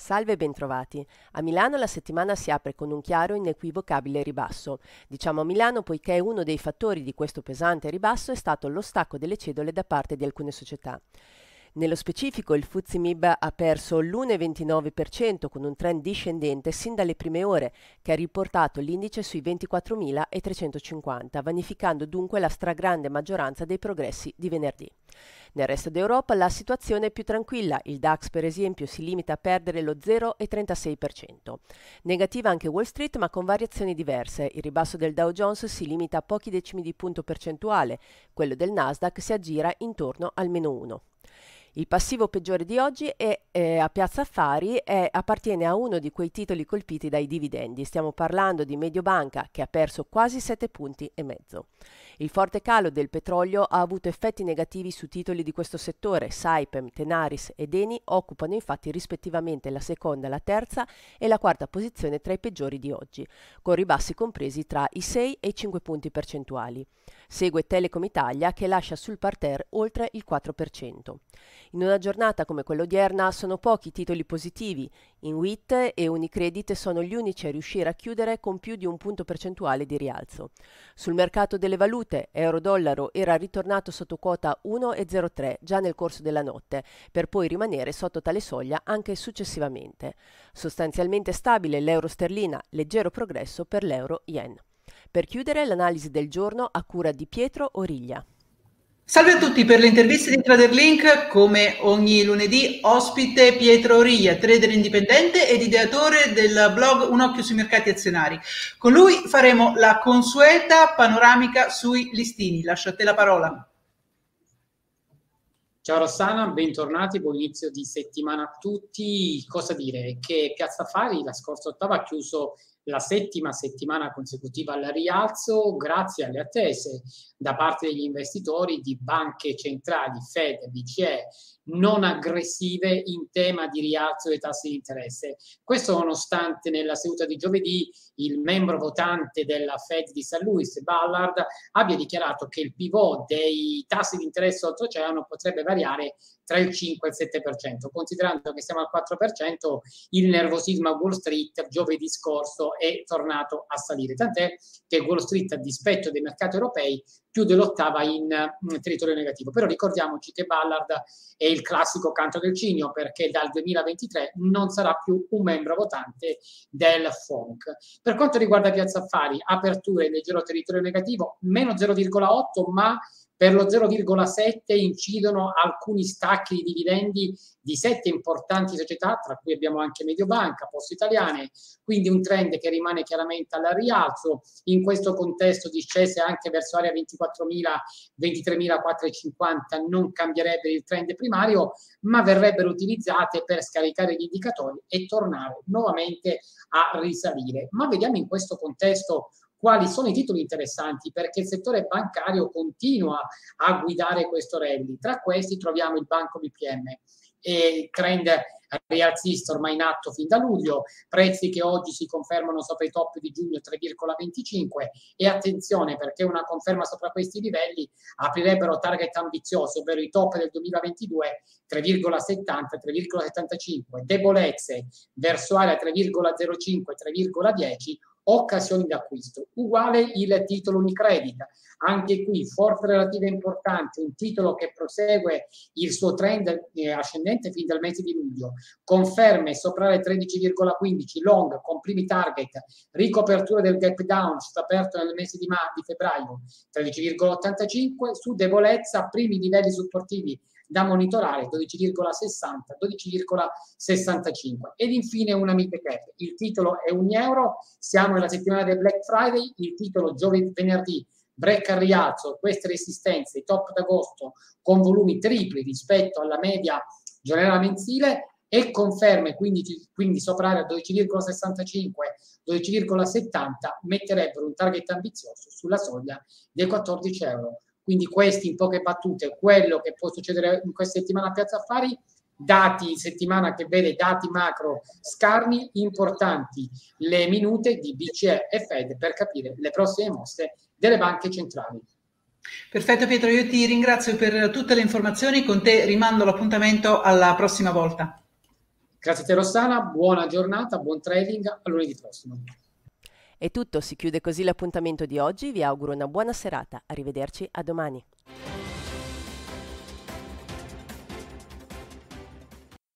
Salve e bentrovati. A Milano la settimana si apre con un chiaro e inequivocabile ribasso. Diciamo a Milano poiché uno dei fattori di questo pesante ribasso è stato lo stacco delle cedole da parte di alcune società. Nello specifico il FTSE MIB ha perso l'1,29% con un trend discendente sin dalle prime ore, che ha riportato l'indice sui 24.350, vanificando dunque la stragrande maggioranza dei progressi di venerdì. Nel resto d'Europa la situazione è più tranquilla, il DAX per esempio si limita a perdere lo 0,36%. Negativa anche Wall Street ma con variazioni diverse, il ribasso del Dow Jones si limita a pochi decimi di punto percentuale, quello del Nasdaq si aggira intorno al meno 1. Il passivo peggiore di oggi è, eh, a Piazza Affari e appartiene a uno di quei titoli colpiti dai dividendi. Stiamo parlando di Mediobanca che ha perso quasi 7 punti e mezzo. Il forte calo del petrolio ha avuto effetti negativi su titoli di questo settore. Saipem, Tenaris ed Eni occupano infatti rispettivamente la seconda, la terza e la quarta posizione tra i peggiori di oggi, con ribassi compresi tra i 6 e i 5 punti percentuali. Segue Telecom Italia che lascia sul parterre oltre il 4%. In una giornata come quella odierna sono pochi i titoli positivi. Inwit e Unicredit sono gli unici a riuscire a chiudere con più di un punto percentuale di rialzo. Sul mercato delle valute, euro-dollaro era ritornato sotto quota 1,03 già nel corso della notte, per poi rimanere sotto tale soglia anche successivamente. Sostanzialmente stabile l'euro sterlina, leggero progresso per l'euro yen. Per chiudere l'analisi del giorno a cura di Pietro Origlia. Salve a tutti per le interviste di TraderLink, come ogni lunedì ospite Pietro Origlia, trader indipendente ed ideatore del blog Un occhio sui mercati azionari. Con lui faremo la consueta panoramica sui listini. Lascio a te la parola. Ciao Rossana, bentornati, buon inizio di settimana a tutti. Cosa dire? Che Piazza Fari la scorsa ottava ha chiuso la settima settimana consecutiva al rialzo grazie alle attese da parte degli investitori di banche centrali, Fed, BCE, non aggressive in tema di rialzo dei tassi di interesse. Questo nonostante nella seduta di giovedì il membro votante della Fed di St. Louis, Ballard, abbia dichiarato che il pivot dei tassi di interesse oltreoceano potrebbe variare tra il 5 e il 7%, considerando che siamo al 4%, il nervosismo a Wall Street giovedì scorso è tornato a salire, tant'è che Wall Street a dispetto dei mercati europei chiude l'ottava in, in territorio negativo. Però ricordiamoci che Ballard è il classico canto del cigno perché dal 2023 non sarà più un membro votante del FONC. Per quanto riguarda Piazza Affari, aperture in leggero territorio negativo, meno 0,8, ma per lo 0,7 incidono alcuni stacchi di dividendi di sette importanti società, tra cui abbiamo anche Mediobanca, Poste Italiane, quindi un trend che rimane chiaramente al rialzo. In questo contesto discese anche verso area 24.000, 23.450 non cambierebbe il trend primario, ma verrebbero utilizzate per scaricare gli indicatori e tornare nuovamente a risalire. Ma vediamo in questo contesto quali sono i titoli interessanti perché il settore bancario continua a guidare questo rally. Tra questi troviamo il Banco BPM e trend rialzista ormai in atto fin da luglio, prezzi che oggi si confermano sopra i top di giugno 3,25 e attenzione perché una conferma sopra questi livelli aprirebbero target ambiziosi, ovvero i top del 2022 3,70, 3,75, debolezze verso area 3,05, 3,10 occasioni d'acquisto. Uguale il titolo Unicredit, anche qui forte relativa importante, un titolo che prosegue il suo trend eh, ascendente fin dal mese di luglio, conferme sopra le 13,15 long con primi target, ricopertura del gap down, sta aperto nel mese di, ma- di febbraio 13,85, su debolezza primi livelli supportivi da monitorare 12,60, 12,65 ed infine una mid cap. Il titolo è un euro, siamo nella settimana del Black Friday, il titolo giovedì venerdì break al rialzo, queste resistenze, top d'agosto con volumi tripli rispetto alla media giornaliera mensile e conferme quindi, quindi sopra area 12,65, 12,70 metterebbero un target ambizioso sulla soglia dei 14 euro. Quindi questi in poche battute, quello che può succedere in questa settimana a Piazza Affari, dati settimana che vede dati macro scarni importanti, le minute di BCE e Fed per capire le prossime mosse delle banche centrali. Perfetto Pietro, io ti ringrazio per tutte le informazioni, con te rimando l'appuntamento alla prossima volta. Grazie a te Rossana, buona giornata, buon trading, a lunedì prossimo. È tutto, si chiude così l'appuntamento di oggi, vi auguro una buona serata, arrivederci a domani.